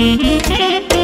Mm-hmm.